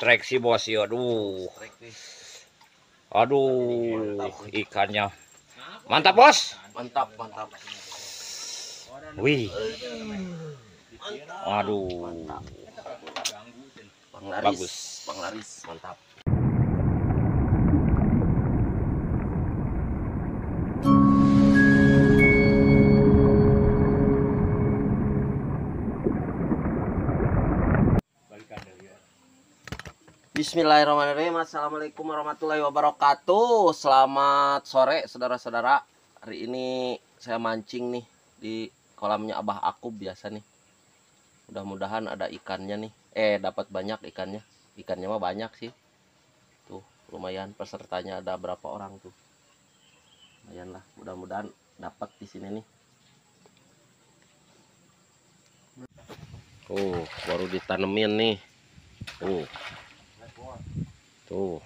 Strike si bos ya. Aduh. Aduh, ikannya. Mantap, Bos. Mantap, mantap. Wih. Aduh. Bagus. Panglaris, mantap. Bismillahirrahmanirrahim. Assalamualaikum warahmatullahi wabarakatuh. Selamat sore saudara-saudara. Hari ini saya mancing nih Di kolamnya Abah Akub biasa nih. Mudah-mudahan ada ikannya nih. Eh dapat banyak ikannya. Ikannya mah banyak sih. Tuh lumayan pesertanya ada berapa orang tuh. Lumayan lah mudah-mudahan dapat di sini nih. Oh baru ditanemin nih. Tuh Tuh.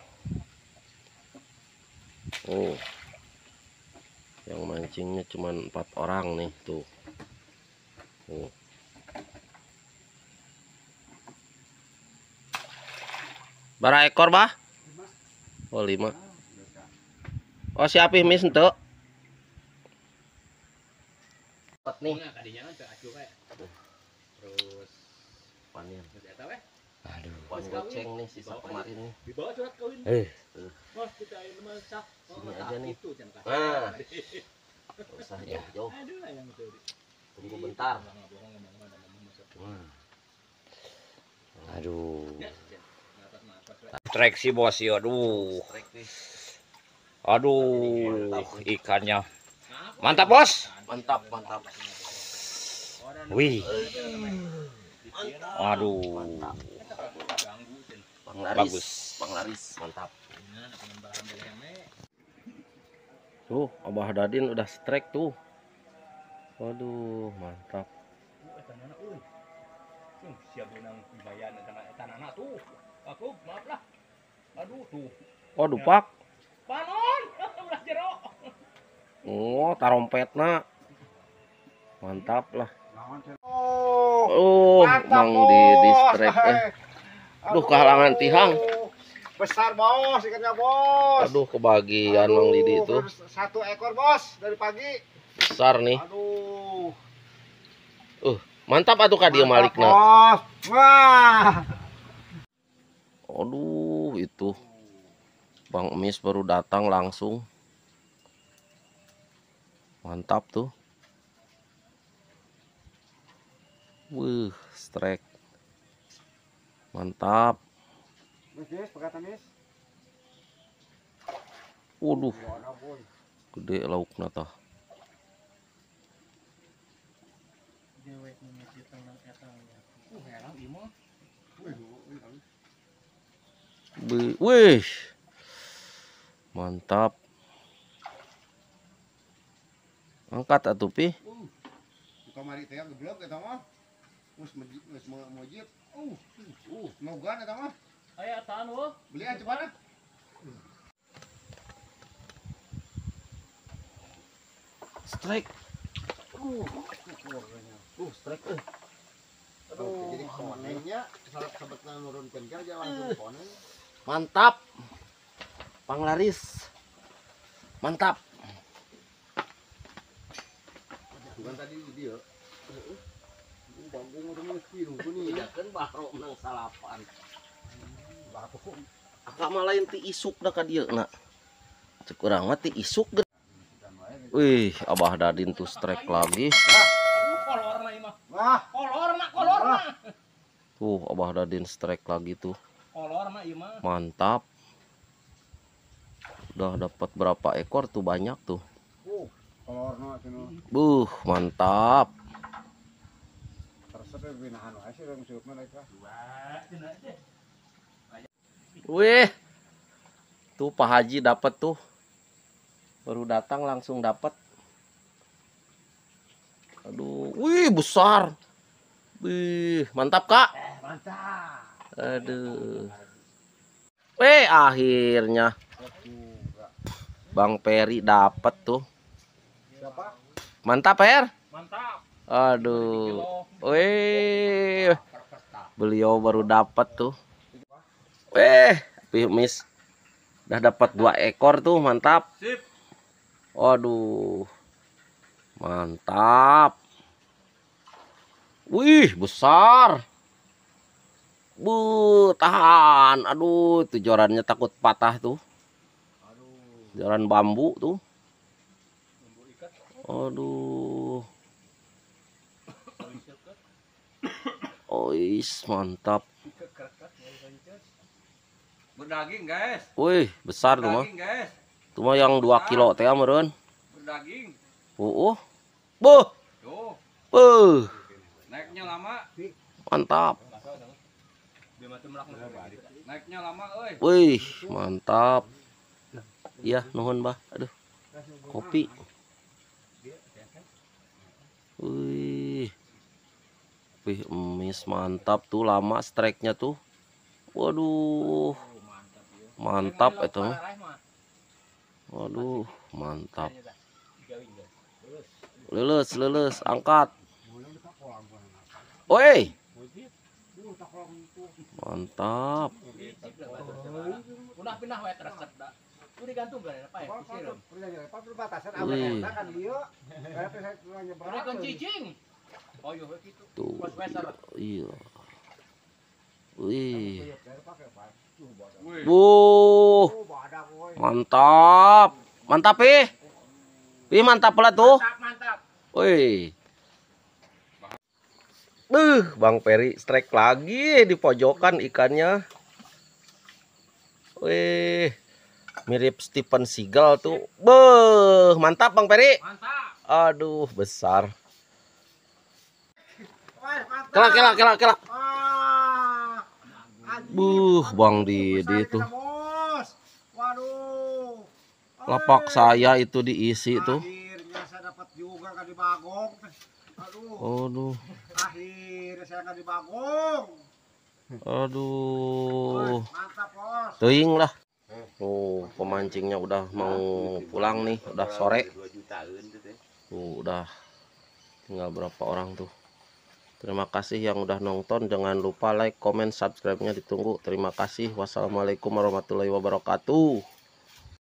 Oh. Yang mancingnya cuma empat orang nih, tuh. Oh. Bara ekor, Bah? Oh, lima. Oh, siapa mis ente? Dapat nih. Terus Panen. Aduh. Pan goceng nih sisa kemarin nih. di bawah surat kawin. Eh, Wah, kita ini. Oh, Sini aja nih. Itu, jangan kasih. Nah. Nggak usah jauh-jauh. Aduh, lah yang itu. Tunggu bentar. Wah. aduh. Ya, ya. Strike si bos ya. Aduh. Aduh, ikannya. Mantap, Bos. Mantap, mantap. Wih. Aduh. Mantap. Panglaris. Bagus. Panglaris, mantap. Tuh, Abah Dadin udah strike tuh. Waduh, mantap. Uh. Aku, maaf lah. Aduh, tuh. Waduh, Pak. Panon, ulah jero. Oh, tarompetna. Mantap lah. Oh, Mang di di strike eh. Duh, kehalangan tihang. Besar bos, ikannya bos. Aduh, kebagian Mang Didi itu. Satu ekor bos dari pagi. Besar nih. Aduh. Mantap atuh ka dia malikna. Bos. Wah. Aduh, itu. Bang Emis baru datang langsung. Mantap tuh. Wuh, strike. Mantap. Waduh, gede laukna tah. Uh, heran, ieu mah. Wih, wih, wih. Be- Wih. Mantap. Angkat atuh pi. Uh. Buka mari teh geblok eta mah. Mus meji- mus mo- mojit. Uh, uh, nogan eta mah. Aya taan wo. Belian coba Strike. Uh. Uh, strike eh. Aduh, jadi konennya sahabat-sahabatnya nurunkan aja langsung konen. Mantap. Panglaris. Mantap. Bukan tadi di dia. Bangku udah mesti nunggu nih. Tidak kan bahro menang salapan. Batu. Akak mah lain ti isuk dah ka dieu na. Cek urang mah ti isuk. Wih, Abah Dadin tuh strike lagi. Kolor mah. Wah, Kolor mah, kolor mah. Tuh, Abah Dadin strike lagi tuh. Kolor mah ieu mah. Mantap. Udah dapat berapa ekor tuh banyak tuh. uh, mantap. Binahan wae sih sup. Wih. Tuh Pak Haji dapat tuh. Baru datang langsung dapat. Aduh, wih besar. Wih, mantap Kak. Eh, mantap. Aduh. Wih, akhirnya Juga. Bang Peri dapat tuh. Mantap, Per. Mantap. Aduh. Perpesta. beliau baru dapat tuh. Eh, Pimis. Udah dapat dua ekor tuh, mantap. Sip. Waduh. Mantap. Wih, besar. Bu, tahan. Aduh, itu jorannya takut patah tuh. Aduh, Joran bambu tuh. Aduh. Ois, mantap. Berdaging guys. Wih, besar tuh mah. Itu mah yang 2 kilo teh meureun. Berdaging. Uh, Buh, Tuh, buh. naiknya lama. Mantap. Naiknya lama, euy. Wih, mantap. Iya, nuhun, Bah. Aduh. Kopi. Wih. Wih, emis mantap tuh lama strike-nya tuh. Waduh, mantap itu. Waduh, mantap. Lulus, lulus, angkat. Woi, mantap. Kan ya? Wih. Oh iya. Tuh. Iya. Wih. Wih. Wuh, mantap. Mantap, Pi. Pi mantap pula tuh. Mantap, mantap. Wih. Buh, Bang Peri strike lagi di pojokan ikannya. Wih. Mirip Stephen Seagal tuh. Beuh, mantap Bang Peri. Mantap. Aduh, besar. Kelak, kelak, kelak, kelak. Buh, Bang Didi. Waduh. Lapak saya itu diisi tuh. Aduh, Aduh, akhirnya saya di Bagong. aduh. Mantap, Bos. Teing lah. Oh, pemancingnya udah mau pulang nih, udah sore. Tuh, udah tinggal berapa orang tuh. Terima kasih yang udah nonton. Jangan lupa like, comment, subscribe-nya ditunggu. Terima kasih. Wassalamualaikum warahmatullahi wabarakatuh.